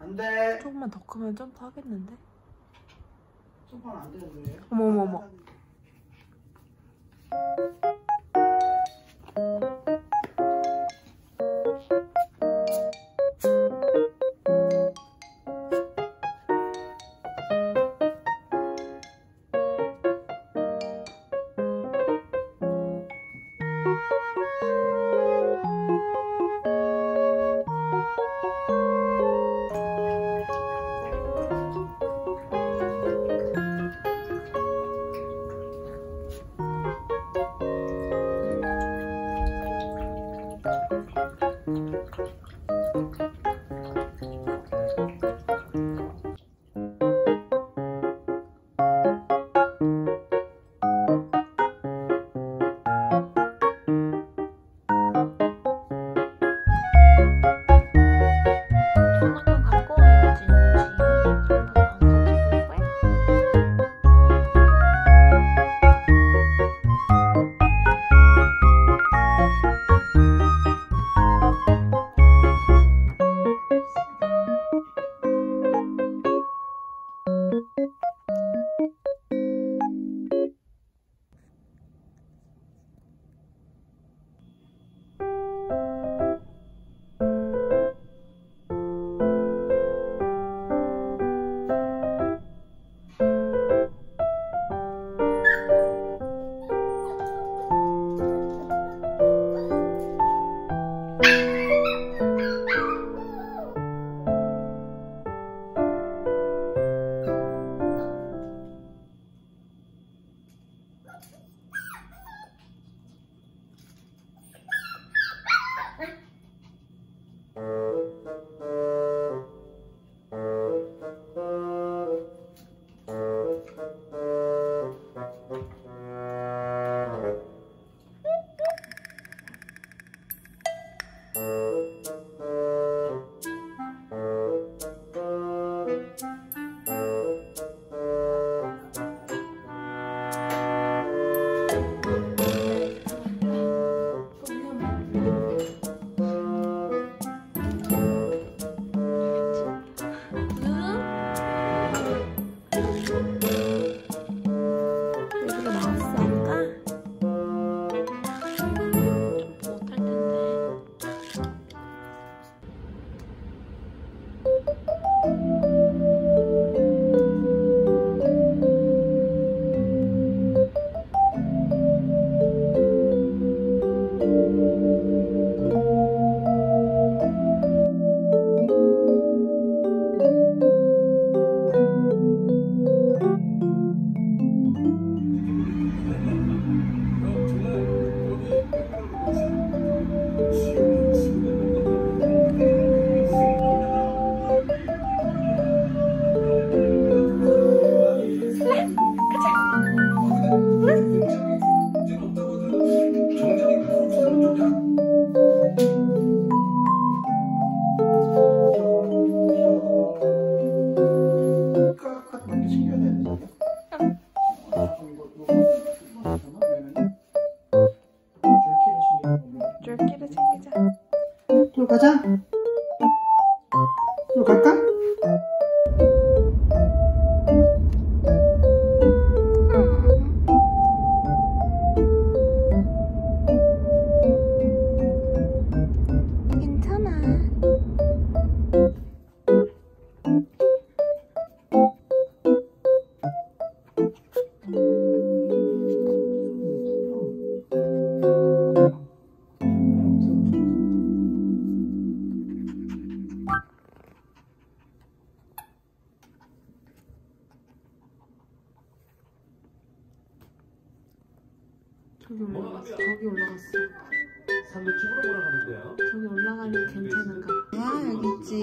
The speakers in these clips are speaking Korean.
안 돼. 조금만 더 크면 점프 하겠는데? 점프하면 안 되는데. 어머, 어머, 어머. 저기 올라갔어. 저기 올라갔어. 산도집으로 몰아가는데요. 저기 올라가면 괜찮은가 봐. 아, 여기 있지.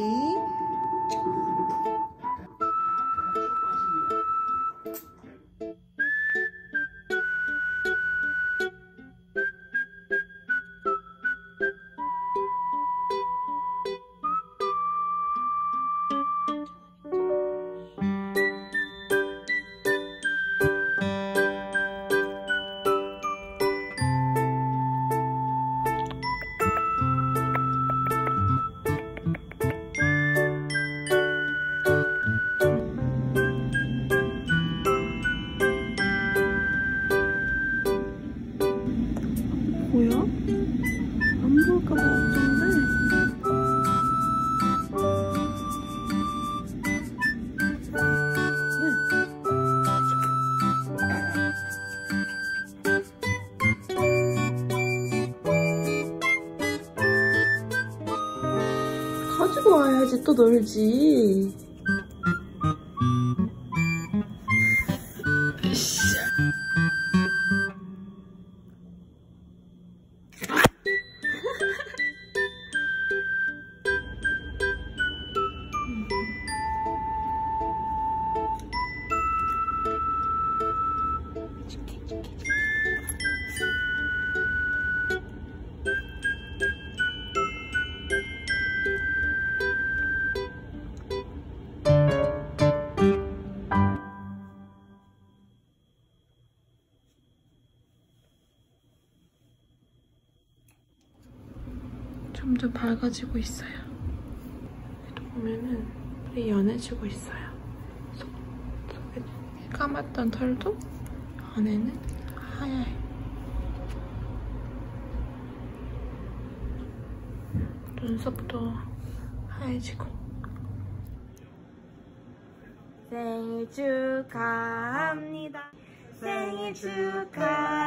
가지고 와야지 또 놀지. 점점 밝아지고 있어요. 여기도 보면은 불이 연해지고 있어요. 속, 속에 까맣던 털도 안에는 하얘요. 눈썹도 하얘지고. 생일 축하합니다. 생일 축하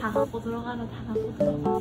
다 갖고 들어가라, 다 갖고 들어가.